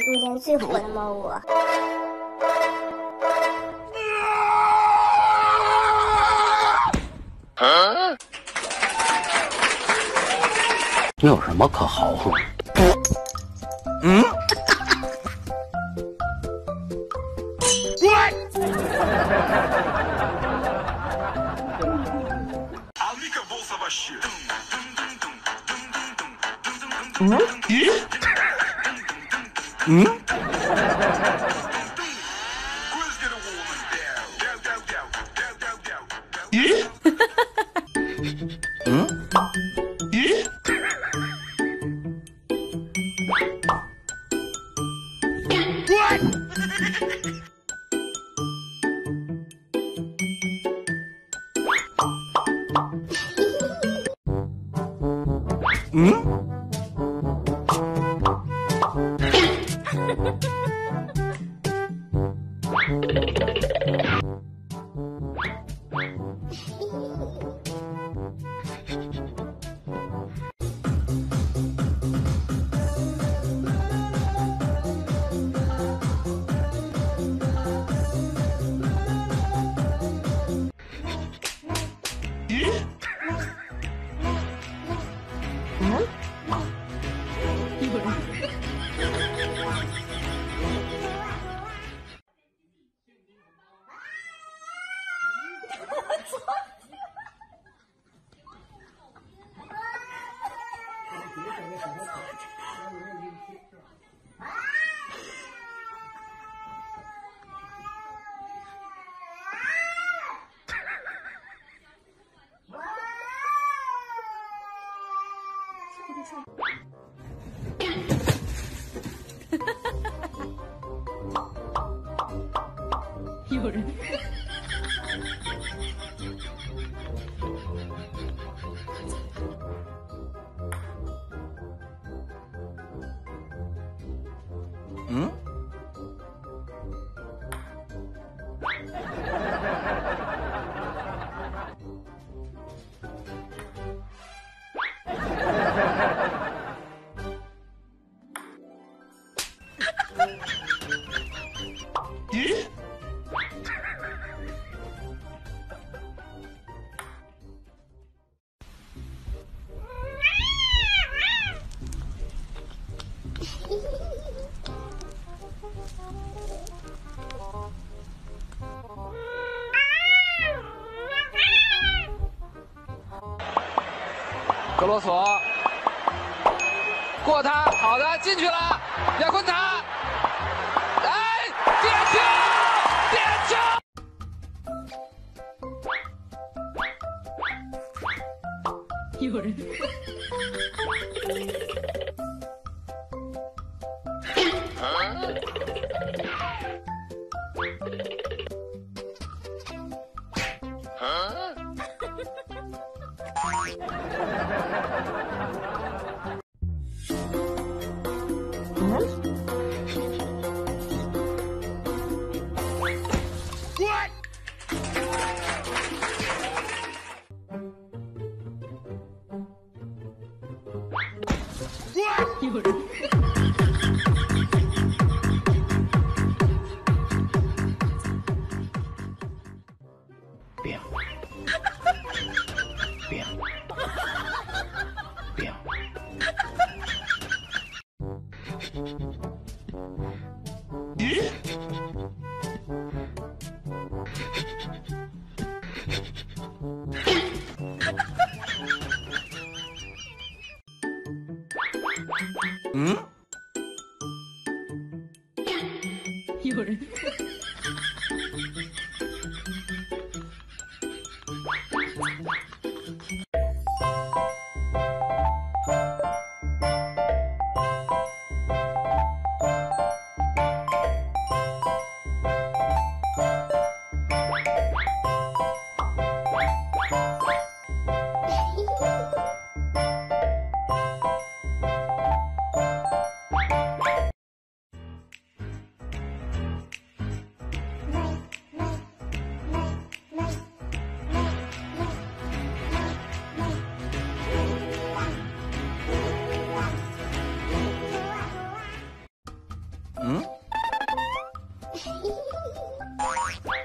是最火的猫窝。你有什么可豪横？嗯。嗯？嗯？嗯？咦？嗯？你怎么？啊啊啊！有人。嗯？格罗索，过他，好的，进去了，亚昆塔，来，点球，点球，有人。哈哈哈哈哈哈？嗯？Bye.